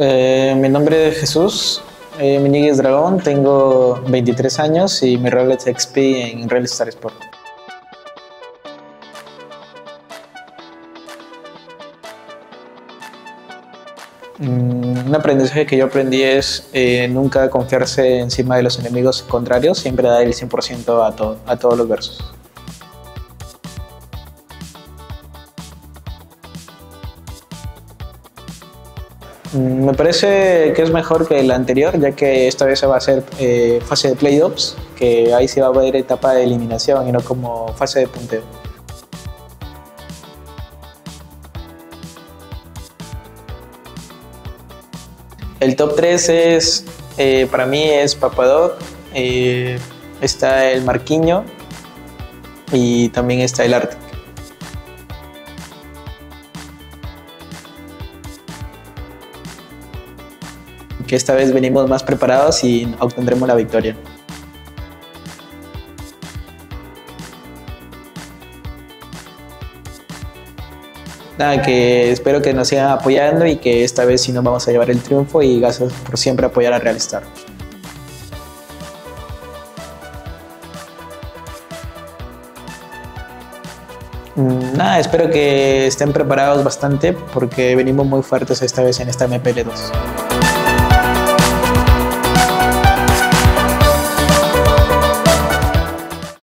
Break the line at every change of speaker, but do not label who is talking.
Eh, mi nombre es Jesús, eh, mi nick es Dragón, tengo 23 años y mi rol es XP en Real Star Sport. Mm, un aprendizaje que yo aprendí es eh, nunca confiarse encima de los enemigos contrarios, siempre dar el 100% a, todo, a todos los versos. Me parece que es mejor que el anterior, ya que esta vez se va a hacer eh, fase de playoffs, que ahí se va a ver etapa de eliminación y no como fase de punteo. El top 3 es, eh, para mí es Papadog, eh, está el Marquiño y también está el Arctic. Que esta vez venimos más preparados y obtendremos la victoria. Nada, que espero que nos sigan apoyando y que esta vez sí nos vamos a llevar el triunfo y gracias por siempre apoyar a Real Star. Mm, Nada, espero que estén preparados bastante porque venimos muy fuertes esta vez en esta MPL2.